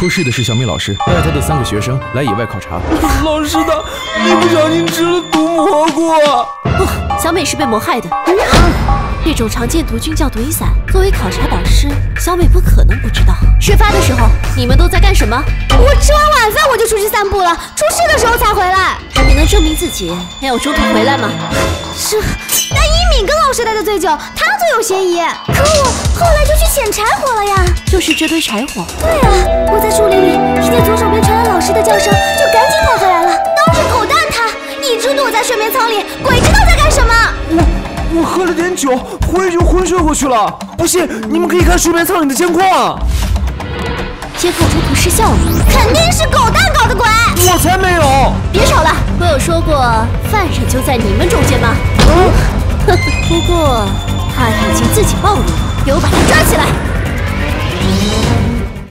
出事的是小美老师带她的三个学生来野外考察。老师他一不小心吃了毒蘑菇。不，小美是被谋害的。这种常见毒菌叫毒乙伞。作为考察导师，小美不可能不知道。事发的时候，你们都在干什么？我吃完晚饭我就出去散步了，出事的时候才回来。你能证明自己没有中途回来吗？是，那一敏跟老师待的最久，他最有嫌疑。可我后来就去捡柴火了呀。就是这堆柴火。对啊，我在树林里听见左手边传来老师的叫声，就赶紧跑回来了。当时狗蛋他一直躲在睡眠舱里，鬼知道在干什么。我我喝了点酒，回去就昏睡过去了。不信你们可以看睡眠舱里的监控啊。监控中途失效了，肯定是狗蛋搞的鬼。我才没有！别吵了，我有说过犯人就在你们中间吗？不过他已经自己暴露了，给我把他抓起来。